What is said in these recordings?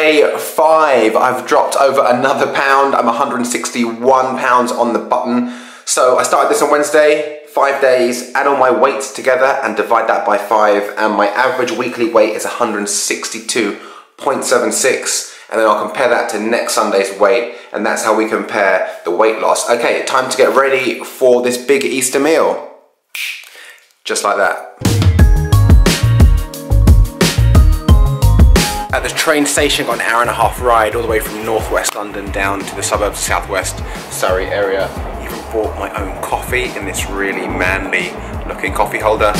day five. I've dropped over another pound. I'm 161 pounds on the button. So I started this on Wednesday, five days, add all my weights together and divide that by five. And my average weekly weight is 162.76. And then I'll compare that to next Sunday's weight. And that's how we compare the weight loss. Okay, time to get ready for this big Easter meal. Just like that. At the train station, got an hour and a half ride all the way from northwest London down to the suburbs southwest Surrey area. Even bought my own coffee in this really manly looking coffee holder.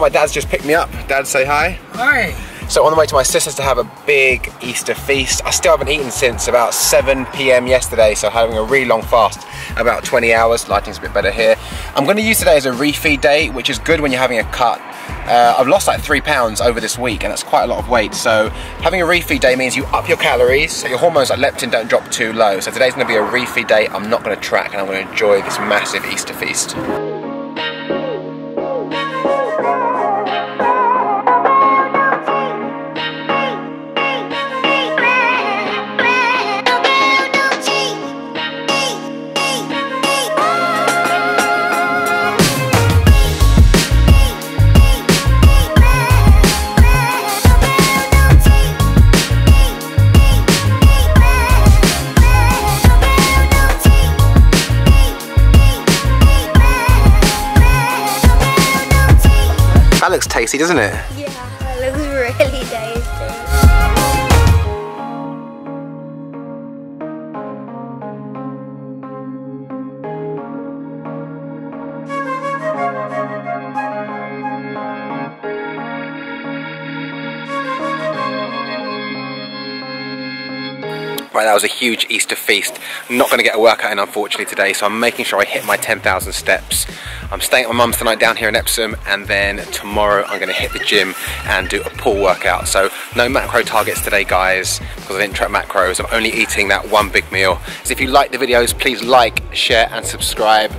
My dad's just picked me up. Dad, say hi. Hi. So on the way to my sister's to have a big Easter feast. I still haven't eaten since about 7 p.m. yesterday, so having a really long fast, about 20 hours. Lighting's a bit better here. I'm going to use today as a refeed day, which is good when you're having a cut. Uh, I've lost like three pounds over this week, and that's quite a lot of weight. So having a refeed day means you up your calories, so your hormones like leptin don't drop too low. So today's to be a refeed day. I'm not going to track, and I'm going to enjoy this massive Easter feast. That looks tasty, doesn't it? Yeah, Right, that was a huge Easter feast. Not going to get a workout in, unfortunately, today, so I'm making sure I hit my 10,000 steps. I'm staying at my mum's tonight down here in Epsom, and then tomorrow I'm going to hit the gym and do a pull workout. So, no macro targets today, guys, because I didn't track macros. I'm only eating that one big meal. So, if you like the videos, please like, share, and subscribe.